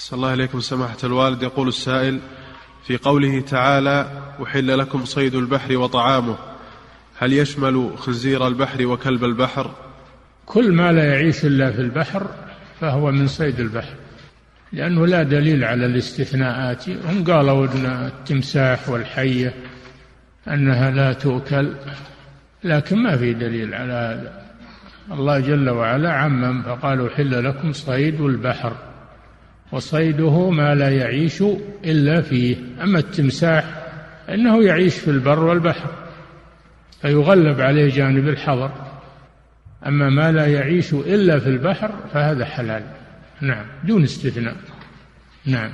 أحسن الله إليكم سماحة الوالد. يقول السائل في قوله تعالى أحل لكم صيد البحر وطعامه هل يشمل خنزير البحر وكلب البحر؟ كل ما لا يعيش إلا في البحر فهو من صيد البحر لأنه لا دليل على الاستثناءات. هم قالوا أن التمساح والحية أنها لا تؤكل لكن ما في دليل على هذا. الله جل وعلا عمم فقالوا حل لكم صيد البحر. وصيده ما لا يعيش إلا فيه. أما التمساح إنه يعيش في البر والبحر فيغلب عليه جانب الحظر أما ما لا يعيش إلا في البحر فهذا حلال. نعم دون استثناء. نعم.